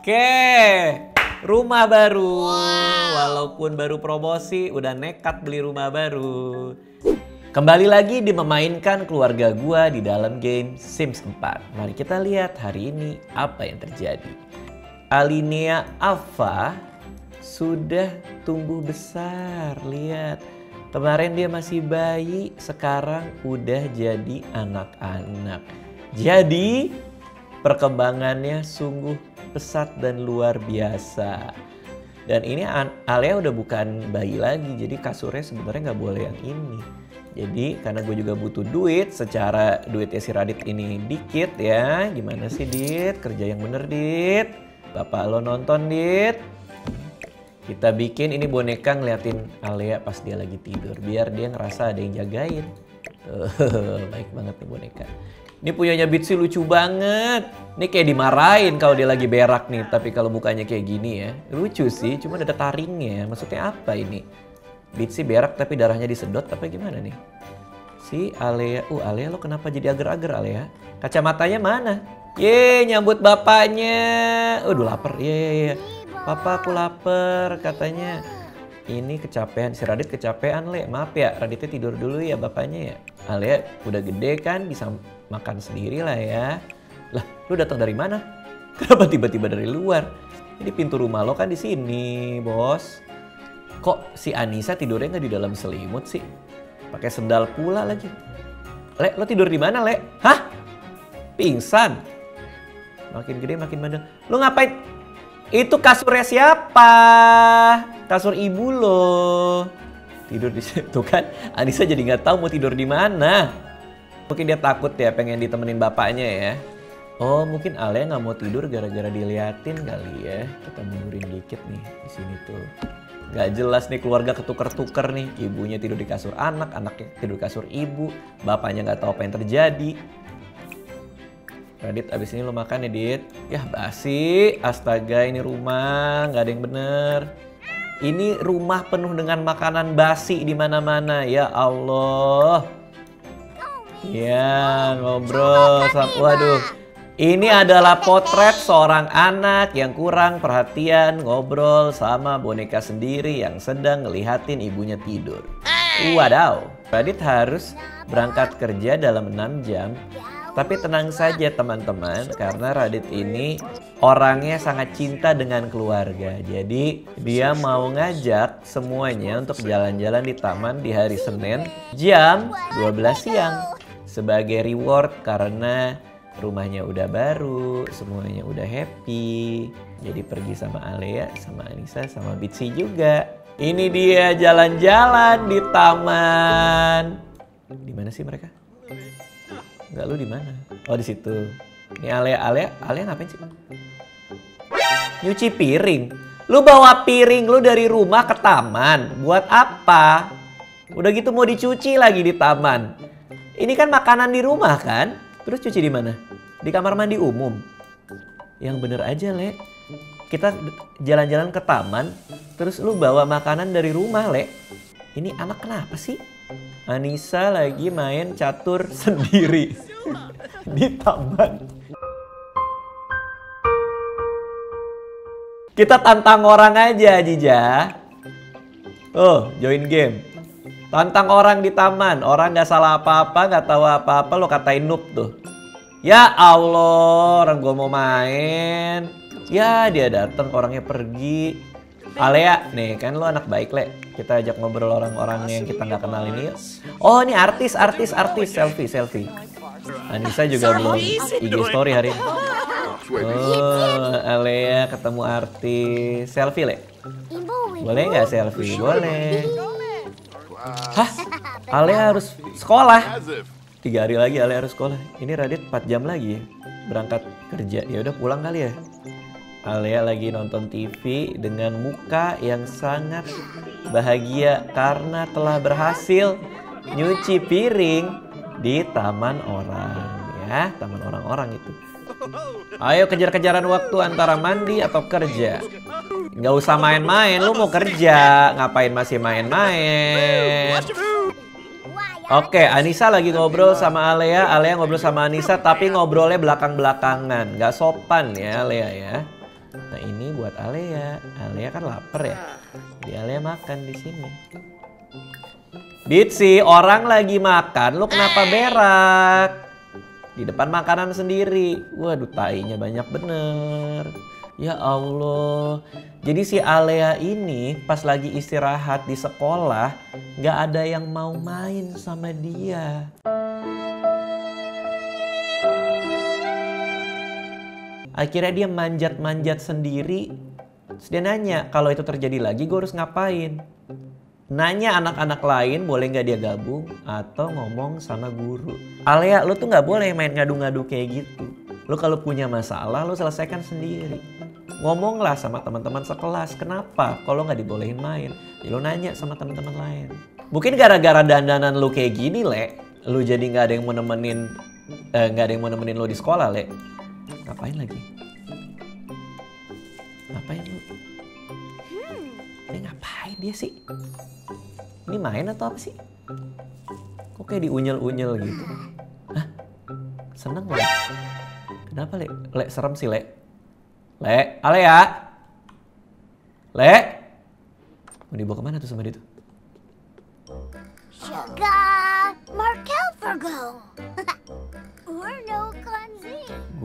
Oke, rumah baru. Walaupun baru promosi, udah nekat beli rumah baru. Kembali lagi di memainkan keluarga gua di dalam game Sims 4. Mari kita lihat hari ini apa yang terjadi. Alinea Alpha sudah tumbuh besar. Lihat, kemarin dia masih bayi, sekarang udah jadi anak-anak. Jadi perkembangannya sungguh pesat dan luar biasa. Dan ini Alea udah bukan bayi lagi, jadi kasurnya sebenarnya nggak boleh yang ini. Jadi karena gue juga butuh duit, secara duitnya si Radit ini dikit ya. Gimana sih Dit? Kerja yang bener Dit. Bapak lo nonton Dit. Kita bikin ini boneka ngeliatin Alea pas dia lagi tidur. Biar dia ngerasa ada yang jagain. Tuh, baik banget nih boneka. Ini punyanya Bitsy lucu banget. Ini kayak dimarahin kalau dia lagi berak nih. Tapi kalau mukanya kayak gini ya. Lucu sih, cuma ada taringnya. Maksudnya apa ini? Bitsy berak tapi darahnya disedot apa gimana nih? Si Alea, uh Alea lo kenapa jadi agar-agar Alea? Kacamatanya mana? Ye nyambut bapaknya. Udah lapar, ye ye ye. Papa aku lapar katanya. Ini kecapean, si Radit kecapean le. Maaf ya, Raditnya tidur dulu ya bapaknya ya. Alea udah gede kan bisa makan sendiri lah ya. Lah, lu datang dari mana? Kenapa tiba-tiba dari luar? Ini pintu rumah lo kan di sini, bos. Kok si Anissa tidurnya nggak di dalam selimut sih? Pakai sendal pula lagi. Le, lo tidur di mana, Le? Hah? Pingsan. Makin gede makin bandel. Lo ngapain? Itu kasurnya siapa? Kasur ibu lo. Tidur di situ kan. Anissa jadi nggak tahu mau tidur di mana. Mungkin dia takut ya pengen ditemenin bapaknya ya. Oh mungkin Alia nggak mau tidur gara-gara diliatin kali ya. Kita mundurin dikit nih di sini tuh. Gak jelas nih keluarga ketuker-tuker nih. Ibunya tidur di kasur anak, anaknya tidur di kasur ibu. Bapaknya nggak tahu apa yang terjadi. Radit abis ini lo makan ya Dit. Yah basi, astaga ini rumah nggak ada yang bener. Ini rumah penuh dengan makanan basi di mana-mana ya Allah. Ya, ngobrol waduh. Ini adalah potret seorang anak yang kurang perhatian ngobrol sama boneka sendiri yang sedang ngelihatin ibunya tidur. Wadaw, Radit harus berangkat kerja dalam 6 jam. Tapi tenang saja teman-teman, karena Radit ini orangnya sangat cinta dengan keluarga. Jadi dia mau ngajak semuanya untuk jalan-jalan di taman di hari Senin jam 12 siang sebagai reward karena rumahnya udah baru, semuanya udah happy. Jadi pergi sama Alea, sama Anissa, sama Bitsy juga. Ini dia jalan-jalan di taman. Di mana sih mereka? Enggak lu di mana? Oh di situ. Ini Alea, Alea, Alea ngapain sih? Nyuci piring. Lu bawa piring lu dari rumah ke taman. Buat apa? Udah gitu mau dicuci lagi di taman. Ini kan makanan di rumah kan? Terus cuci di mana? Di kamar mandi umum. Yang bener aja, Le. Kita jalan-jalan ke taman, terus lu bawa makanan dari rumah, Le. Ini anak kenapa sih? Anissa lagi main catur sendiri di taman. Kita tantang orang aja, Jija. Oh, join game. Tantang orang di taman, orang nggak salah apa-apa, nggak tahu apa-apa, lo katain noob tuh. Ya Allah, orang gue mau main. Ya dia datang, orangnya pergi. Alea, nih kan lo anak baik le. Kita ajak ngobrol orang-orang yang kita nggak kenal ini yuk. Oh ini artis, artis, artis, selfie, selfie. Anissa juga belum IG story hari ini. Oh, Alea ketemu artis. Selfie le. Boleh nggak selfie? Boleh. Hah? Ale harus sekolah. Tiga hari lagi Ale harus sekolah. Ini Radit 4 jam lagi ya. Berangkat kerja. Ya udah pulang kali ya. Alea lagi nonton TV dengan muka yang sangat bahagia karena telah berhasil nyuci piring di taman orang ya, taman orang-orang itu. Ayo kejar-kejaran waktu antara mandi atau kerja. Nggak usah main-main, lu mau kerja. Ngapain masih main-main? Oke, Anissa lagi ngobrol sama Alea. Alea ngobrol sama Anissa, tapi ngobrolnya belakang-belakangan. Nggak sopan ya, Alea ya. Nah ini buat Alea. Alea kan lapar ya. Di Alea makan di sini. Ditsi, orang lagi makan, lu kenapa berak? Di depan makanan sendiri. Waduh, tainya banyak bener. Ya Allah. Jadi si Alea ini pas lagi istirahat di sekolah, nggak ada yang mau main sama dia. Akhirnya dia manjat-manjat sendiri. Terus dia nanya, kalau itu terjadi lagi gue harus ngapain? Nanya anak-anak lain boleh nggak dia gabung atau ngomong sama guru. Alea, lo tuh nggak boleh main ngadu-ngadu kayak gitu. Lo kalau punya masalah lo selesaikan sendiri. Ngomonglah sama teman-teman sekelas, kenapa kalau nggak dibolehin main? Ya lo nanya sama teman-teman lain. Mungkin gara-gara dandanan lo kayak gini, Le, lo jadi nggak ada yang mau nemenin eh, nggak ada yang mau nemenin lo di sekolah, Le. Ngapain lagi? Ngapain lu? Ini ngapain dia sih? Ini main atau apa sih? Kok kayak diunyel-unyel gitu? Hah? Seneng Le? Kenapa Le? Le, serem sih Le. Le, Ale ya? Le? Mau dibawa ke mana tuh sama dia tuh? Sugar Markel Virgo.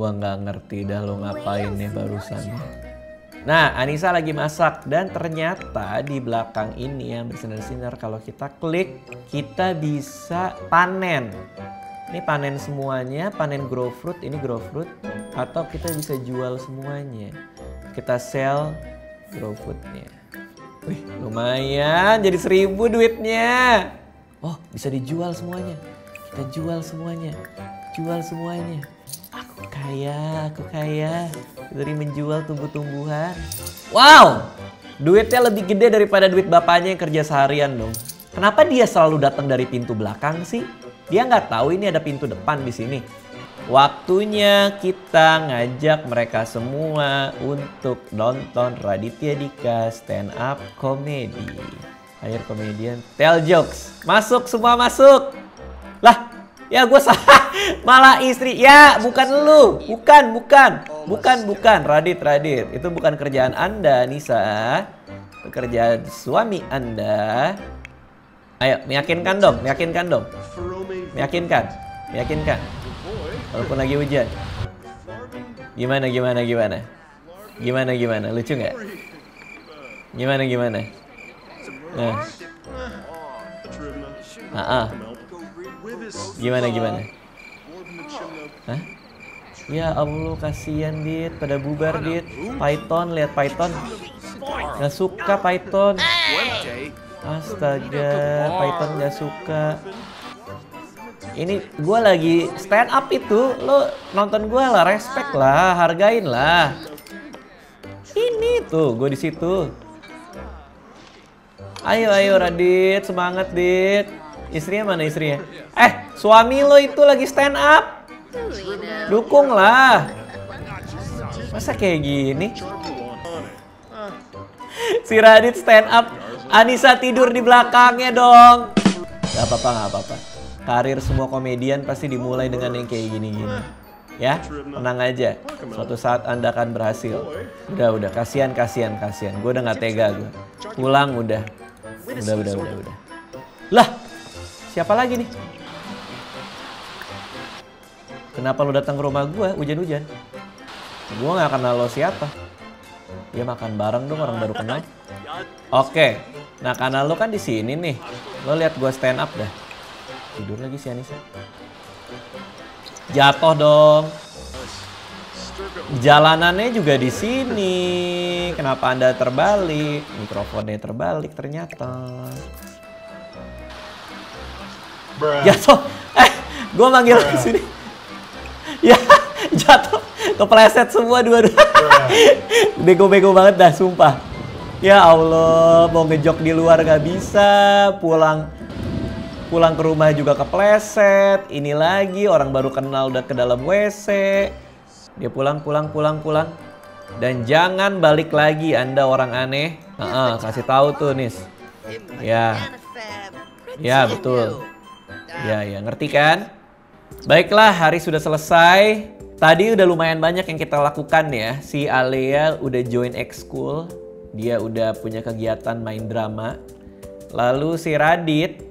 Gua nggak ngerti dah lo ngapain nih barusan. Nah, Anissa lagi masak dan ternyata di belakang ini yang bersinar-sinar kalau kita klik kita bisa panen. Ini panen semuanya, panen grow fruit, ini grow fruit atau kita bisa jual semuanya. Kita sell grow fruitnya. Wih, lumayan jadi seribu duitnya. Oh, bisa dijual semuanya. Kita jual semuanya. Jual semuanya. Kaya, aku kaya dari menjual tumbuh-tumbuhan. Wow, duitnya lebih gede daripada duit bapaknya yang kerja seharian dong. Kenapa dia selalu datang dari pintu belakang sih? Dia nggak tahu ini ada pintu depan di sini. Waktunya kita ngajak mereka semua untuk nonton Raditya Dika stand up comedy. Akhir komedian tell jokes. Masuk semua masuk. Lah, ya gue salah. Malah istri. Ya, bukan lu. Bukan, bukan. Bukan, bukan. Radit, Radit. Itu bukan kerjaan Anda, Nisa. Pekerjaan suami Anda. Ayo, meyakinkan dong, meyakinkan dong. Meyakinkan, meyakinkan. Walaupun lagi hujan. Gimana, gimana, gimana? Gimana, gimana? Lucu nggak? Gimana, gimana? Nah. Ah, ah. Gimana, gimana? Ya Allah, kasihan Dit, pada bubar Dit. Python, lihat Python. Nggak suka Python. Astaga, Python nggak suka. Ini gue lagi stand up itu, lo nonton gue lah, respect lah, hargain lah. Ini tuh, gue di situ. Ayo, ayo Radit, semangat Dit. Istrinya mana istrinya? Eh, suami lo itu lagi stand up. Dukung lah. Masa kayak gini? Si Radit stand up, Anissa tidur di belakangnya dong. Gak apa-apa, gak apa-apa. Karir semua komedian pasti dimulai dengan yang kayak gini-gini. Ya, tenang aja. Suatu saat Anda akan berhasil. Udah, udah. Kasihan, kasihan, kasihan. Gue udah gak tega gue. Pulang udah. Udah, udah, udah, udah. Lah, siapa lagi nih? Kenapa lu datang ke rumah gue hujan-hujan? Gue gak kenal lo siapa. Ya makan bareng dong orang baru kenal. Oke, nah karena lo kan di sini nih, lo lihat gue stand up dah. Tidur lagi si Anissa. Jatuh dong. Jalanannya juga di sini. Kenapa anda terbalik? Mikrofonnya terbalik ternyata. Jatuh. Eh, gue manggil ke sini. Ya, jatuh. Kepleset semua dua-dua. Bego-bego banget dah, sumpah. Ya Allah, mau ngejok di luar gak bisa, pulang pulang ke rumah juga kepleset. Ini lagi orang baru kenal udah ke dalam WC. Dia pulang, pulang, pulang, pulang. Dan jangan balik lagi Anda orang aneh. Uh-uh, kasih tahu tuh, Nis. Ya. Ya, betul. Ya, ya, ngerti kan? Baiklah, hari sudah selesai. Tadi udah lumayan banyak yang kita lakukan ya. Si Alea udah join ekskul, dia udah punya kegiatan main drama. Lalu si Radit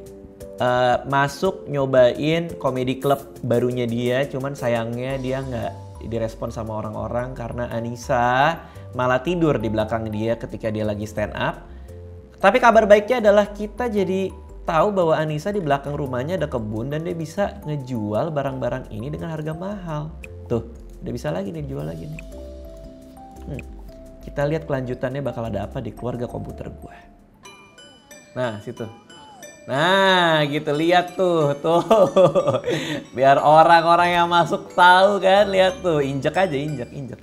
uh, masuk nyobain komedi club barunya dia, cuman sayangnya dia nggak direspon sama orang-orang karena Anissa malah tidur di belakang dia ketika dia lagi stand up. Tapi kabar baiknya adalah kita jadi tahu bahwa Anissa di belakang rumahnya ada kebun dan dia bisa ngejual barang-barang ini dengan harga mahal. Tuh, udah bisa lagi nih jual lagi nih. Hmm. Kita lihat kelanjutannya bakal ada apa di keluarga komputer gue. Nah, situ. Nah, gitu lihat tuh, tuh. Biar orang-orang yang masuk tahu kan, lihat tuh, injek aja, injek, injek.